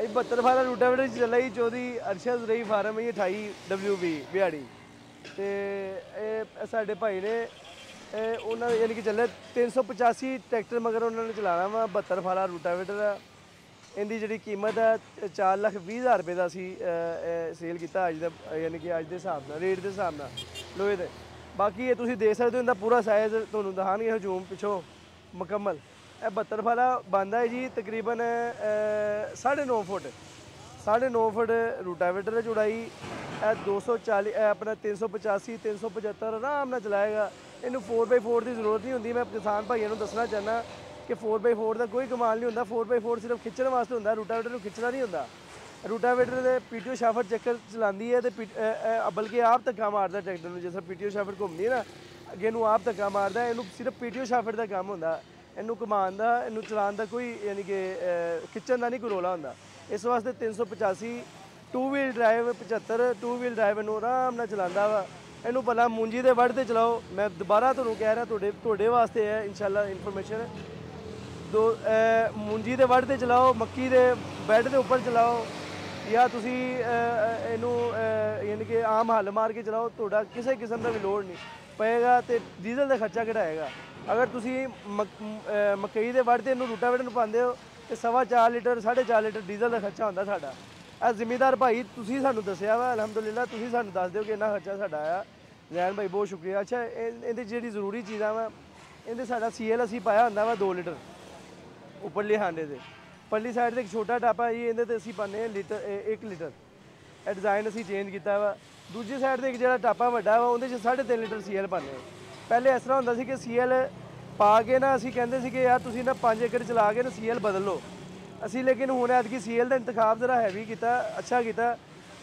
ਇਹ 72 farm rotavator ਚੱਲਿਆ ਜੀ 24 ਅਰਸ਼ਦ ਰਹੀ ਫਾਰਮ ਹੈ 28 WB ਬਿਹਾੜੀ। ਤੇ ਇਹ ਸਾਡੇ ਭਾਈ ਨੇ, ਇਹ ਉਹਨਾਂ ਯਾਨੀ ਕਿ ਚੱਲਿਆ 385 ਟਰੈਕਟਰ ਮਗਰ ਉਹਨਾਂ ਨੇ ਚਲਾਣਾ ਵਾ 72 ਫਾਰਾ ਰੂਟਾਵੇਟਰ ਆ ਇਹਦੀ ਜਿਹੜੀ ਕੀਮਤ ਹੈ 4 ਲੱਖ 20 ਹਜ਼ਾਰ ਰੁਪਏ ਦਾ ਅਸੀਂ ਸੇਲ ਕੀਤਾ ਅੱਜ ਦਾ, ਯਾਨੀ ਕਿ ਅੱਜ ਦੇ ਹਿਸਾਬ ਨਾਲ ਰੇਟ ਦੇ ਹਿਸਾਬ ਨਾਲ, ਲੋਹੇ ਦੇ। ਬਾਕੀ ਇਹ ਤੁਸੀਂ ਦੇਖ ਸਕਦੇ ਹੋ, ਇਹਦਾ ਪੂਰਾ ਸਾਈਜ਼ ਤੁਹਾਨੂੰ ਦਿਖਾਣਗੇ, ਹਜੂਮ ਪਿੱਛੋਂ ਮੁਕੰਮਲ। ਇਹ 72 ਫਾਰਾ ਬੰਦਾ ਹੈ ਜੀ, ਤਕਰੀਬਨ 9.5 ਫੁੱਟ। 9.5 ਫੁੱਟ ਰੂਟਾਵੇਟਰ ਹੈ ਚੌੜਾਈ ਇਹ 240 ਇਹ ਆਪਣਾ 385 375 ਆਰਾਮ ਨਾਲ ਚਲਾਏਗਾ। ਇਹਨੂੰ 4x4 ਦੀ ਜ਼ਰੂਰਤ ਨਹੀਂ ਹੁੰਦੀ। ਮੈਂ ਕਿਸਾਨ ਭਾਈਆਂ ਨੂੰ ਦੱਸਣਾ ਚਾਹਨਾ ਕਿ 4x4 ਦਾ ਕੋਈ ਕਮਾਲ ਨਹੀਂ ਹੁੰਦਾ। 4x4 ਸਿਰਫ ਖਿੱਚਣ ਵਾਸਤੇ ਹੁੰਦਾ, ਰੂਟਾਵੇਟਰ ਨੂੰ ਖਿੱਚਣਾ ਨਹੀਂ ਹੁੰਦਾ। ਰੂਟਾਵੇਟਰ ਦੇ ਪੀਟੀਓ ਸ਼ਾਫਟ ਚੱਕਰ ਚਲਾਉਂਦੀ ਹੈ ਤੇ ਪੀ- ਬਲਕਿ ਆਪ ਧੱਕਾ ਮਾਰਦਾ ਟਰੈਕਟਰ ਨੂੰ। ਜਿਵੇਂ ਪੀਟੀਓ ਸ਼ਾਫਟ ਘੁੰਮਦੀ ਹੈ ਨਾ, ਅੱਗੇ ਨੂੰ ਆਪ ਧੱਕਾ ਮਾਰਦਾ, ਇਹਨੂੰ ਸਿਰਫ ਪੀਟੀਓ ਸ਼ਾਫਟ ਦਾ ਕੰਮ ਹੁੰਦਾ। ਇਹਨੂੰ ਕਮਾਉਣ ਦਾ ਇਹਨੂੰ ਚਲਾਉਣ ਦਾ ਕੋਈ ਯਾਨੀ ਕਿ ਅ, ਖਿੱਚਣ ਦਾ ਨਹੀਂ ਕੋਈ ਰੋਲਾ ਹੁੰਦਾ। ਇਸ ਵਾਸਤੇ 385 two wheel drive 75 two wheel drive ਇਹਨੂੰ ਆਰਾਮ ਨਾਲ ਚਲਾਉਂਦਾ ਵਾ। ਇਹਨੂੰ ਭਲਾ ਮੂੰਜੀ ਦੇ ਵੱਢ ਤੇ ਚਲਾਓ। ਮੈਂ ਦੁਬਾਰਾ ਤੁਹਾਨੂੰ ਕਹਿ ਰਿਹਾ ਤੁਹਾਡੇ ਤੁਹਾਡੇ ਵਾਸਤੇ ਹੈ ਇਨਸ਼ਾਅੱਲਾ ਇਨਫੋਰਮੇਸ਼ਨ ਦੋ ਮੂੰਜੀ ਦੇ ਵੱਢ ਤੇ ਚਲਾਓ ਮੱਕੀ ਦੇ ਬੈੱਡ ਦੇ ਉੱਪਰ ਚਲਾਓ। ਜਾਂ ਤੁਸੀਂ ਇਹਨੂੰ ਯਾਨੀ ਕਿ ਆਮ ਹੱਲ ਮਾਰ ਕੇ ਚਲਾਓ। ਤੁਹਾਡਾ ਕਿਸੇ ਕਿਸਮ ਦਾ ਵੀ ਲੋਡ ਨਹੀਂ। ਪਏਗਾ ਤੇ ਡੀਜ਼ਲ ਦਾ ਖਰਚਾ ਘਟਾਏਗਾ। ਅਗਰ ਤੁਸੀਂ ਮਕ- ਮਕਈ ਦੇ ਵੱਢ ਤੇ ਇਹਨੂੰ ਰੂਟਾਵੇਟਰ ਨੂੰ ਪਾਉਂਦੇ ਹੋ, ਤੇ ਸਵਾ ਚਾਰ ਲੀਟਰ 4.5 ਲੀਟਰ ਡੀਜ਼ਲ ਦਾ ਖਰਚਾ ਹੁੰਦਾ ਸਾਡਾ। ਇਹ ਜ਼ਿਮੀਦਾਰ ਭਾਈ, ਤੁਸੀਂ ਸਾਨੂੰ ਦੱਸਿਆ ਵਾ, ਅਲਹਮਦੁਲਿਲਾ, ਤੁਸੀਂ ਸਾਨੂੰ ਦੱਸ ਦਿਓ ਕਿ ਇੰਨਾ ਖਰਚਾ ਸਾਡਾ ਆਇਆ ਜੈਨ ਭਾਈ, ਬਹੁਤ ਸ਼ੁਕਰੀਆ। ਅੱਛਾ, ਇਹ- ਇਹਦੀ ਜਿਹੜੀ ਜ਼ਰੂਰੀ ਚੀਜ਼ਾਂ ਵਾ, ਇਹਦੇ ਸਾਡਾ ਸੀਐਲ ਅਸੀਂ ਪਾਇਆ ਹੁੰਦਾ ਵਾ 2 ਲੀਟਰ, ਉੱਪਰਲੇ ਹਾਂਡੇ ਤੇ। ਪਰਲੀ ਸਾਈਡ ਤੇ ਇੱਕ ਛੋਟਾ ਟਾਪਾ ਜੀ, ਇਹਦੇ ਤੇ ਅਸੀਂ ਪਾਉਂਦੇ ਹਾਂ ਲੀਟਰ 1 ਲੀਟਰ। ਇਹ ਡਿਜ਼ਾਈਨ ਅਸੀਂ ਚੇਂਜ ਕੀਤਾ ਵਾ। ਦੂਜੀ ਸਾਈਡ ਤੇ ਇੱਕ ਜਿਹੜਾ ਟਾਪਾ ਵੱਡਾ ਵਾ, ਉਹਦੇ 'ਚ 3.5 ਲੀਟਰ ਸੀਐਲ ਪਾਉਂਦੇ ਹਾਂ। ਪਹਿਲੇ ਇਸ ਤਰ੍ਹਾਂ ਹੁੰਦਾ ਸੀ ਕਿ ਸੀਐਲ ਪਾ ਕੇ ਨਾ ਅਸੀਂ ਕਹਿੰਦੇ ਸੀ ਕਿ ਯਾਰ ਤੁਸੀਂ ਨਾ 5 ਏਕੜ ਚਲਾ ਕੇ ਨਾ ਸੀਐਲ ਬਦਲ ਲਓ। ਅਸੀਂ ਲੇਕਿਨ ਹੁਣ ਐਤਕੀ ਸੀਐਲ ਦਾ ਇੰਤਖਾਬ ਜ਼ਰਾ ਹੈਵੀ ਕੀਤਾ, ਅੱਛਾ ਕੀਤਾ।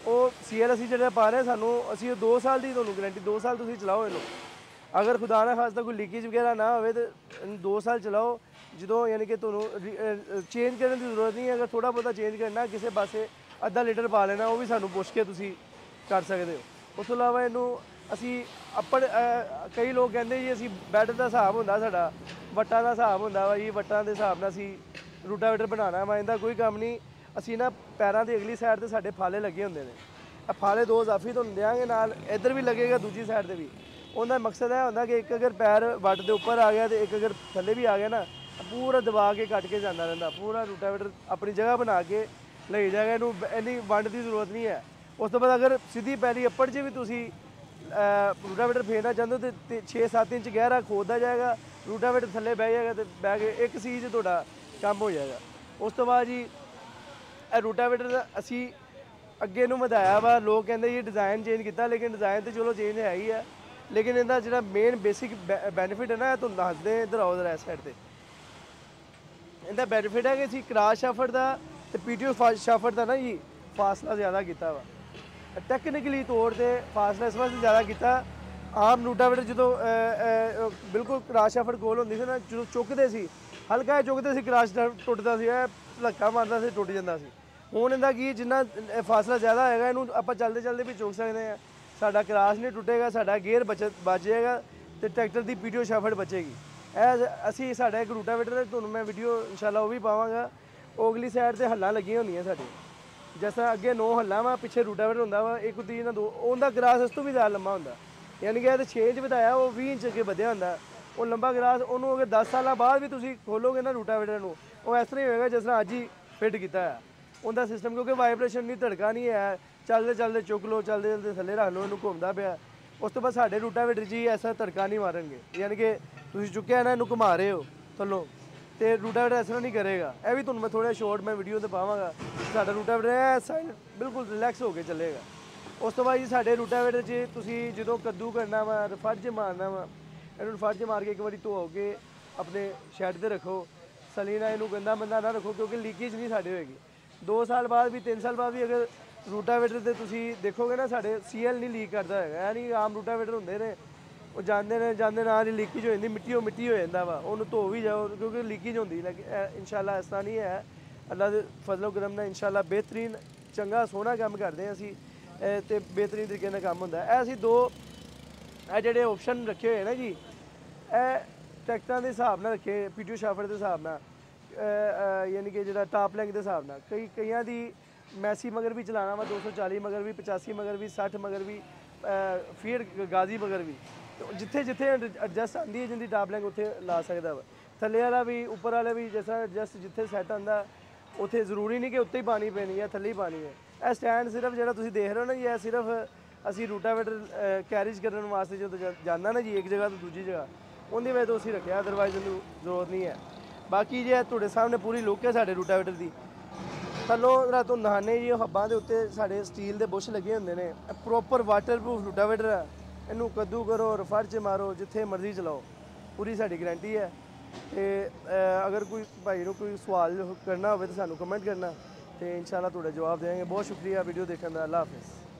ਉਹ ਸੀਐਲ ਅਸੀਂ ਜਿਹੜਾ ਪਾ ਰਹੇ ਸਾਨੂੰ, ਅਸੀਂ 2 ਸਾਲ ਦੀ ਤੁਹਾਨੂੰ ਗਾਰੰਟੀ 2 ਸਾਲ ਤੁਸੀਂ ਚਲਾਓ ਇਹਨੂੰ। ਅਗਰ ਖੁਦਾ ਨਾ ਖਾਸਤਾ ਕੋਈ ਲੀਕੇਜ ਵਗੈਰਾ ਨਾ ਹੋਵੇ ਤੇ 2 ਸਾਲ ਚਲਾਓ, ਜਦੋਂ ਯਾਨੀ ਕਿ ਤੁਹਾਨੂੰ ਚੇਂਜ ਕਰਨ ਦੀ ਜ਼ਰੂਰਤ ਨਹੀਂ ਹੈ। ਅਗਰ ਥੋੜਾ ਬਹੁਤਾ ਚੇਂਜ ਕਰਨਾ ਕਿਸੇ ਪਾਸੇ ਅੱਧਾ ਲੀਟਰ ਪਾ ਲੈਣਾ, ਉਹ ਵੀ ਸਾਨੂੰ ਪੁੱਛ ਕੇ ਤੁਸੀਂ ਕਰ ਸਕਦੇ ਹੋ। ਉਸ ਤੋਂ ਇਲਾਵਾ ਇਹਨੂੰ ਅਸੀਂ ਅੱਪੜ ਕਈ ਲੋਕ ਕਹਿੰਦੇ ਜੀ ਅਸੀਂ ਬੈੱਡ ਦਾ ਹਿਸਾਬ ਹੁੰਦਾ ਸਾਡਾ, ਵੱਟਾਂ ਦਾ ਹਿਸਾਬ ਹੁੰਦਾ ਵਾ ਜੀ, ਵੱਟਾਂ ਦੇ ਹਿਸਾਬ ਨਾਲ ਅਸੀਂ ਰੂਟਾਵੇਟਰ ਬਣਾਉਣਾ ਵਾ, ਇਹਦਾ ਕੋਈ ਕੰਮ ਨਹੀਂ। ਅਸੀਂ ਨਾ ਪੈਰਾਂ ਦੀ ਅਗਲੀ ਸਾਈਡ ਤੇ ਸਾਡੇ ਫਾਲੇ ਲੱਗੇ ਹੁੰਦੇ ਨੇ। ਇਹ ਫਾਲੇ ਦੋ ਇਜ਼ਾਫੀ ਤੁਹਾਨੂੰ ਦਿਆਂਗੇ ਨਾਲ, ਇੱਧਰ ਵੀ ਲੱਗੇਗਾ ਦੂਜੀ ਸਾਈਡ ਤੇ ਵੀ। ਉਹਦਾ ਮਕਸਦ ਇਹ ਹੁੰਦਾ ਕਿ ਇੱਕ ਅਗਰ ਪੈਰ ਵੱਟ ਦੇ ਉੱਪਰ ਆ ਗਿਆ ਤੇ ਇੱਕ ਅਗਰ ਥੱਲੇ ਵੀ ਆ ਗਿਆ ਨਾ, ਪੂਰਾ ਦਬਾ ਕੇ ਕੱਟ ਕੇ ਜਾਂਦਾ ਰਹਿੰਦਾ, ਪੂਰਾ ਰੂਟਾਵੇਟਰ ਆਪਣੀ ਜਗ੍ਹਾ ਬਣਾ ਕੇ ਲਈ ਜਾਏਗਾ, ਇਹਨੂੰ ਇੰਨੀ ਵੰਡ ਦੀ ਜ਼ਰੂਰਤ ਨਹੀਂ ਹੈ। ਉਸ ਤੋਂ ਬਾਅਦ ਅਗਰ ਸਿੱਧੀ ਪੈਰੀ ਅੱਪੜ 'ਚ ਵੀ ਤੁਸੀਂ ਰੂਟਾਵੇਟਰ ਫੇਰਨਾ ਚਾਹੁੰਦੇ ਹੋ ਤੇ 6-7 ਇੰਚ ਗਹਿਰਾ ਖੋਦਦਾ ਜਾਏਗਾ ਰੂਟਾਵੇਟਰ ਥੱਲੇ ਬਹਿ ਜਾਏਗਾ ਤੇ ਬਹਿ ਕੇ ਇੱਕ ਸੀਜ ਤੁਹਾਡਾ ਕੰਮ ਹੋ ਜਾਏਗਾ। ਉਸ ਤੋਂ ਬਾਅਦ ਜੀ ਇਹ ਰੂਟਾਵੇਟਰ ਦਾ ਅਸੀਂ ਅੱਗੇ ਨੂੰ ਵਧਾਇਆ ਵਾ ਲੋਕ ਕਹਿੰਦੇ ਜੀ ਡਿਜ਼ਾਈਨ ਚੇਂਜ ਕੀਤਾ ਲੇਕਿਨ ਡਿਜ਼ਾਈਨ ਤੇ ਚਲੋ ਚੇਂਜ ਹੈ ਹੀ ਆ। ਲੇਕਿਨ ਇਹਦਾ ਜਿਹੜਾ ਮੇਨ ਬੇਸਿਕ ਬੈਨੀਫਿਟ ਹੈ ਨਾ ਇਹ ਤੁਹਾਨੂੰ ਦੱਸਦੇ ਹਾਂ, ਇੱਧਰ ਆਓ ਜਰਾ ਇਸ ਸਾਈਡ ਤੇ। ਇਹਦਾ ਬੈਨੀਫਿਟ ਹੈ ਕਿ ਅਸੀਂ ਕ੍ਰਾਸ ਸ਼ਾਫਟ ਦਾ ਤੇ ਪੀਟੀਓ ਸ਼ਾਫਟ ਦਾ ਨਾ ਜੀ ਫਾਸਲਾ ਜ਼ਿਆਦਾ ਕੀਤਾ ਵਾ। ਟੈਕਨੀਕਲੀ ਤੌਰ ਤੇ ਫਾਸਲਾ ਇਸ ਵਾਸਤੇ ਜ਼ਿਆਦਾ ਕੀਤਾ। ਆਮ ਰੂਟਾਵੇਟਰ ਜਦੋਂ ਬਿਲਕੁਲ ਕ੍ਰਾਸ ਸ਼ਾਫਟ ਗੋਲ ਹੁੰਦੀ ਸੀ ਨਾ, ਜਦੋਂ ਚੁੱਕਦੇ ਸੀ, ਹਲਕਾ ਚੁੱਕਦੇ ਸੀ ਕ੍ਰਾਸ ਟੁੱਟਦਾ ਸੀ, ਇਹ ਧੱਕਾ ਮਾਰਦਾ ਸੀ, ਟੁੱਟ ਜਾਂਦਾ ਸੀ। ਹੁਣ ਇਹਦਾ ਕੀ ਜਿੰਨਾ ਫਾਸਲਾ ਜ਼ਿਆਦਾ ਹੈਗਾ, ਇਹਨੂੰ ਆਪਾਂ ਚੱਲਦੇ ਚੱਲਦੇ ਵੀ ਚੁੱਕ ਸਕਦੇ ਹਾਂ। ਸਾਡਾ ਕ੍ਰਾਸ ਨਹੀਂ ਟੁੱਟੇਗਾ, ਸਾਡਾ ਗੇਅਰ ਬਚਤ ਬਚ ਜਾਏਗਾ ਤੇ ਟਰੈਕਟਰ ਦੀ ਪੀਟੀਓ ਸ਼ਾਫਟ ਬਚੇਗੀ। ਇਹ ਅਸੀਂ ਸਾਡਾ ਇੱਕ ਰੂਟਾਵੇਟਰ ਤੁਹਾਨੂੰ ਮੈਂ ਵੀਡੀਓ ਇਨਸ਼ਾਅੱਲਾ ਉਹ ਵੀ ਪਾਵਾਂਗਾ। ਉਹ ਅਗਲੀ ਸਾਈਡ ਤੇ ਹੱਲਾਂ ਲੱਗੀਆਂ ਹੁੰਦੀਆਂ ਸਾਡੇ। ਜਿਸ ਤਰ੍ਹਾਂ ਅੱਗੇ ਨੌ ਹੱਲਾ ਵਾ, ਪਿੱਛੇ ਰੂਟਾਵੇਟਰ ਹੁੰਦਾ ਵਾ, ਇੱਕ ਦੀ ਨਾ ਦੋ, ਉਹਦਾ ਗਰਾਸ ਇਸ ਤੋਂ ਵੀ ਜ਼ਿਆਦਾ ਲੰਮਾ ਹੁੰਦਾ। ਯਾਨੀ ਕਿ ਇਹ ਤੇ 6 ਇੰਚ ਵਧਾਇਆ, ਉਹ 20 ਇੰਚ ਅੱਗੇ ਵਧਿਆ ਹੁੰਦਾ। ਉਹ ਲੰਬਾ ਗਰਾਸ, ਉਹਨੂੰ ਅਗਰ 10 ਸਾਲਾਂ ਬਾਅਦ ਵੀ ਤੁਸੀਂ ਖੋਲੋਗੇ ਨਾ ਰੂਟਾਵੇਟਰ ਨੂੰ, ਉਹ ਇਸ ਤਰ੍ਹਾਂ ਹੀ ਹੋਏਗਾ ਜਿਸ ਤਰ੍ਹਾਂ ਅੱਜ ਹੀ ਫਿੱਟ ਕੀਤਾ ਹੈ ਉਹਦਾ ਸਿਸਟਮ ਕਿਉਂਕਿ ਵਾਈਬ੍ਰੇਸ਼ਨ ਨਹੀਂ ਧੜਕਾ ਨਹੀਂ ਹੈ, ਚੱਲਦੇ ਚੱਲਦੇ ਚੁੱਕ ਲਓ, ਚੱਲਦੇ ਚੱਲਦੇ ਥੱਲੇ ਰੱਖ ਲਓ, ਇਹਨੂੰ ਘੁੰਮਦਾ ਪਿਆ। ਉਸ ਤੋਂ ਬਾਅਦ ਸਾਡੇ ਰੂਟਾਵੇਟਰ ਜੀ ਐਸਾ ਧੜਕਾ ਨਹੀਂ ਮਾਰਨਗੇ। ਯਾਨੀ ਕਿ ਤੁਸੀਂ ਚੁੱਕਿਆ ਨਾ, ਇਹਨੂੰ ਘੁਮਾ ਰਹੇ ਹੋ, ਥੱਲੋਂ। ਤੇ ਰੂਟਾਵੇਟਰ ਇਸ ਤਰ੍ਹਾਂ ਨਹੀਂ ਕਰੇਗਾ। ਇਹ ਵੀ ਤੁਹਾਨੂੰ ਮੈਂ ਥੋੜਾ ਸ਼ਾਰਟ ਮੈਂ ਵੀਡੀਓ ਤੇ ਪਾਵਾਂਗਾ। ਸਾਡਾ ਰੂਟਾਵੇਟਰ ਐ ਸਾਈਡ ਬਿਲਕੁਲ ਰਿਲੈਕਸ ਹੋ ਕੇ ਚੱਲੇਗਾ। ਉਸ ਤੋਂ ਬਾਅਦ ਜੀ ਸਾਡੇ ਰੂਟਾਵੇਟਰ 'ਚ ਤੁਸੀਂ ਜਦੋਂ ਕੱਦੂ ਕਰਨਾ ਵਾ ਫਰਜ ਮਾਰਨਾ ਵਾ, ਇਹਨੂੰ ਫਰਜ ਮਾਰ ਕੇ ਇੱਕ ਵਾਰੀ ਧੋ ਕੇ ਆਪਣੇ ਸ਼ੈੱਡ ਤੇ ਰੱਖੋ। ਸਲੀ ਨਾਲ ਇਹਨੂੰ ਗੰਦਾ ਮੰਦਾ ਨਾ ਰੱਖੋ, ਕਿਉਂਕਿ ਲੀਕੇਜ ਨਹੀਂ ਸਾਡੇ ਹੋਏਗੀ। 2 ਸਾਲ ਬਾਅਦ ਵੀ 3 ਸਾਲ ਬਾਅਦ ਵੀ ਅਗਰ ਰੂਟਾਵੇਟਰ ਤੇ ਤੁਸੀਂ ਦੇਖੋਗੇ ਨਾ, ਸਾਡੇ ਸੀਐਲ ਨਹੀਂ ਲੀਕ ਕਰਦਾ ਹੈਗਾ। ਇਹ ਨਹੀਂ ਆਮ ਰੂਟਾਵੇਟਰ ਹੁੰਦੇ ਨੇ। ਉਹ ਜਾਂਦੇ ਨੇ ਜਾਂਦੇ ਨਾਲ ਹੀ ਲੀਕੇਜ ਹੋ ਜਾਂਦੀ ਮਿੱਟੀ ਉਹ ਮਿੱਟੀ ਹੋ ਜਾਂਦਾ ਵਾ ਉਹਨੂੰ ਧੋ ਵੀ ਜਾਓ ਕਿਉਂਕਿ ਲੀਕੇਜ ਹੁੰਦੀ ਲੇਕਿਨ ਇਨਸ਼ਾਅੱਲਾ ਇਸ ਤਰ੍ਹਾਂ ਨਹੀਂ ਹੈ। ਅੱਲਾ ਦੇ ਫਜ਼ਲੋ ਕਰਮ ਨਾਲ ਇਨਸ਼ਾਅੱਲਾ ਬਿਹਤਰੀਨ ਚੰਗਾ ਸੋਹਣਾ ਕੰਮ ਕਰਦੇ ਹਾਂ ਅਸੀਂ ਇਹ ਤੇ ਬਿਹਤਰੀਨ ਤਰੀਕੇ ਨਾਲ ਕੰਮ ਹੁੰਦਾ। ਇਹ ਅਸੀਂ ਦੋ ਇਹ ਜਿਹੜੇ ਆਪਸ਼ਨ ਰੱਖੇ ਹੋਏ ਨਾ ਜੀ ਇਹ ਟਰੈਕਟਰਾਂ ਦੇ ਹਿਸਾਬ ਨਾਲ ਰੱਖੇ ਪੀਟੀਓ ਸ਼ਾਫਰ ਦੇ ਹਿਸਾਬ ਨਾਲ ਯਾਨੀ ਕਿ ਜਿਹੜਾ ਟਾਪ ਲੈਂਗ ਦੇ ਹਿਸਾਬ ਨਾਲ ਕਈ ਕਈਆਂ ਦੀ ਮੈਸੀ ਮਗਰ ਵੀ ਚਲਾਣਾ ਵਾ 240 ਮਗਰ ਵੀ 85 ਮਗਰ ਵੀ 60 ਮਗਰ ਵੀ ਅ, ਫਿਰ ਗਾਜ਼ੀ ਮਗਰ ਵੀ। ਜਿੱਥੇ ਜਿੱਥੇ ਐਡਜਸਟ ਆਂਦੀ ਹੈ ਜਿੰਦੀ ਟਾਪ ਉੱਥੇ ਲਾ ਸਕਦਾ ਵਾ। ਥੱਲੇ ਵਾਲਾ ਵੀ, ਉੱਪਰ ਵਾਲਾ ਵੀ ਜਿਸ ਤਰ੍ਹਾਂ ਐਡਜਸਟ ਜਿੱਥੇ ਸੈੱਟ ਆਂਦਾ ਉੱਥੇ ਜ਼ਰੂਰੀ ਨਹੀਂ ਕਿ ਉੱਤੇ ਹੀ ਪਾਣੀ ਪੈਣੀ ਹੈ, ਥੱਲੇ ਹੀ ਪਾਣੀ ਹੈ। ਇਹ ਸਟੈਂਡ ਸਿਰਫ ਜਿਹੜਾ ਤੁਸੀਂ ਦੇਖ ਰਹੇ ਹੋ ਨਾ ਜੀ, ਇਹ ਸਿਰਫ ਅਸੀਂ ਰੂਟਾਵੇਟਰ ਕੈਰੀਜ ਕਰਨ ਵਾਸਤੇ ਜਦੋਂ ਜਾਂਦਾ ਨਾ ਜੀ, ਇੱਕ ਜਗ੍ਹਾ ਤੋਂ ਦੂਜੀ ਜਗ੍ਹਾ, ਉਹਦੀ ਵਜ੍ਹਾ ਤੋਂ ਅਸੀਂ ਰੱਖਿਆ ਅਦਰਵਾਈਜ਼ ਉਹਨੂੰ ਜ਼ਰੂਰਤ ਨਹੀਂ ਹੈ। ਬਾਕੀ ਜੇ ਤੁਹਾਡੇ ਸਾਹਮਣੇ ਪੂਰੀ ਲੁੱਕ ਹੈ ਸਾਡੇ ਰੂਟਾਵੇਟਰ ਦੀ, ਥੱਲੋਂ ਰਾਤੋਂ ਨਹਾਣੇ ਜੀ, ਉਹ ਹੱਬਾਂ ਦੇ ਉੱਤੇ ਸਾਡੇ ਸਟੀਲ ਦੇ ਬੁਸ਼ ਲੱਗੇ ਹੁੰਦੇ ਨੇ ਪ੍ਰੋਪਰ ਵਾਟਰਪ੍ਰੂਫ ਰੂਟਾਵੇਟਰ ਆ ਇਹਨੂੰ ਕੱਦੂ ਕਰੋ ਰਫੜ 'ਚ ਮਾਰੋ, ਜਿੱਥੇ ਮਰਜ਼ੀ ਚਲਾਓ। ਪੂਰੀ ਸਾਡੀ ਗਾਰੰਟੀ ਹੈ। ਤੇ ਅਗਰ ਕੋਈ ਭਾਈ ਨੂੰ ਕੋਈ ਸਵਾਲ ਕਰਨਾ ਹੋਵੇ ਤਾਂ ਸਾਨੂੰ ਕਮੈਂਟ ਕਰਨਾ। ਤੇ ਇਨਸ਼ਾਅੱਲਾ ਤੁਹਾਡਾ ਜਵਾਬ ਦੇਵਾਂਗੇ। ਬਹੁਤ ਸ਼ੁਕਰੀਆ ਵੀਡੀਓ ਦੇਖਣ ਦਾ। ਅੱਲਾ ਹਾਫਿਜ਼।